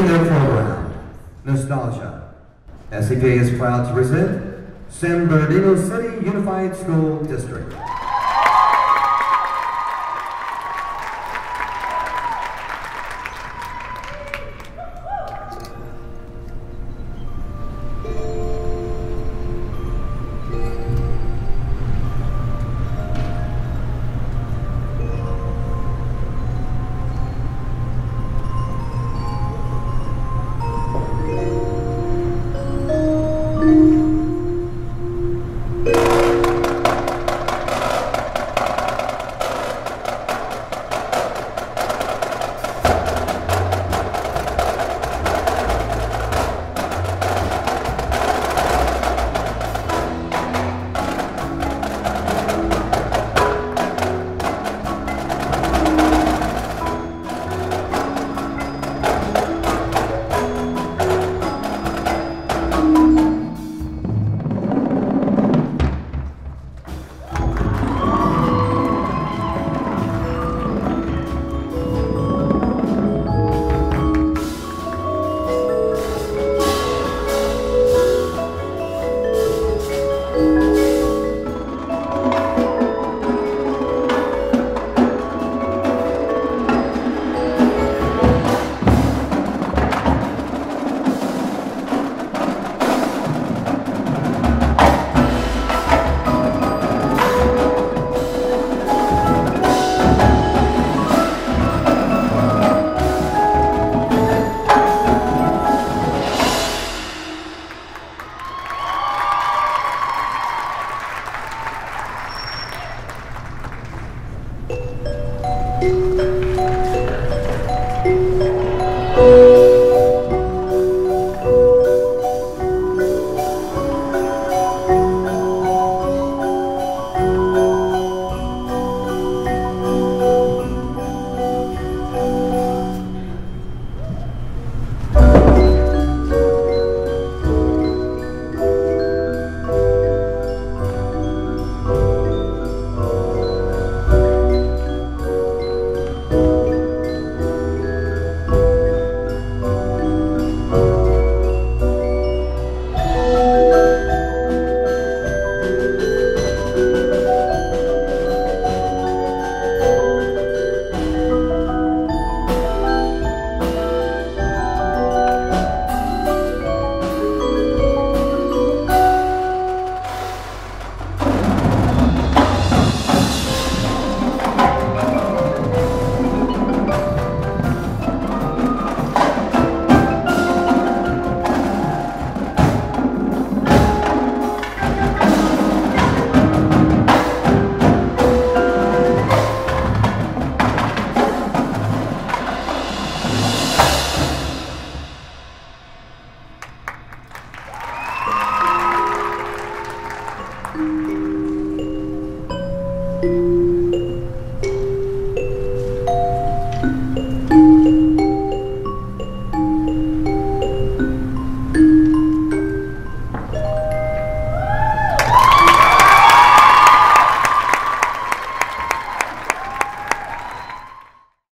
Presenting their program, Nostalgia. SCPA is proud to present San Bernardino City Unified School District. Thank you.